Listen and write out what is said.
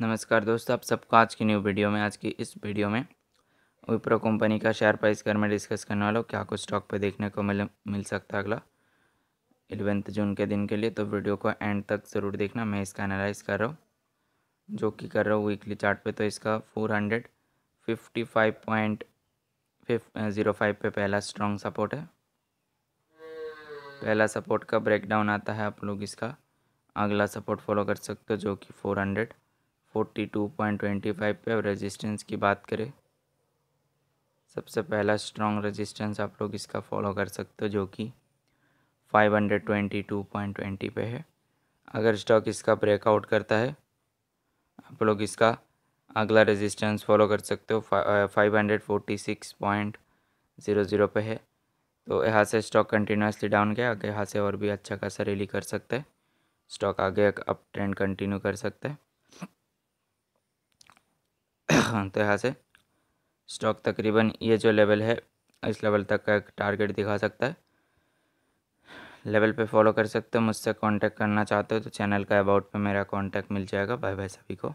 नमस्कार दोस्तों, आप सबको आज की न्यू वीडियो में, आज की इस वीडियो में विप्रो कंपनी का शेयर प्राइस कर मैं डिस्कस करने वाला हूँ। क्या कुछ स्टॉक पे देखने को मिल मिल सकता है अगला? एलेवेंथ जून के दिन के लिए तो वीडियो को एंड तक ज़रूर देखना। मैं इसका एनालाइज कर रहा हूँ। जो कि कर रहा हूँ वीकली चार्ट पे तो इसका four hundred fifty five point zero five पे पहला स्ट्रॉन्ग सपोर्ट है। पहला सपोर्ट का ब्रेकडाउन आता है आप लोग इसका। अगला सपोर्ट फॉलो कर सकते हो, जो कि four hundred forty two point twenty five पे अब रेजिस्टेंस की बात करें। सबसे पहला स्ट्रॉन्ग रेजिस्टेंस आप लोग इसका फॉलो कर सकते हो, जो कि five hundred twenty two point twenty पे है। अगर स्टॉक इसका ब्रेकआउट करता है, आप लोग इसका अगला रेजिस्टेंस फॉलो कर सकते हो five hundred forty six point zero zero पे है। तो यहाँ से स्टॉक कंटिन्यूसली डाउन गया, आगे यहाँ से और भी अच्छा खासा रैली कर सकते हैं। स्टॉक आगे अप ट्रेंड कंटिन्यू कर सकते हैं। तो यहाँ से स्टॉक तकरीबन ये जो लेवल है, इस लेवल तक का एक टारगेट दिखा सकता है। लेवल पे फॉलो कर सकते हो, मुझसे कांटेक्ट करना चाहते हो तो चैनल का अबाउट पे मेरा कांटेक्ट मिल जाएगा। बाय बाय सभी को।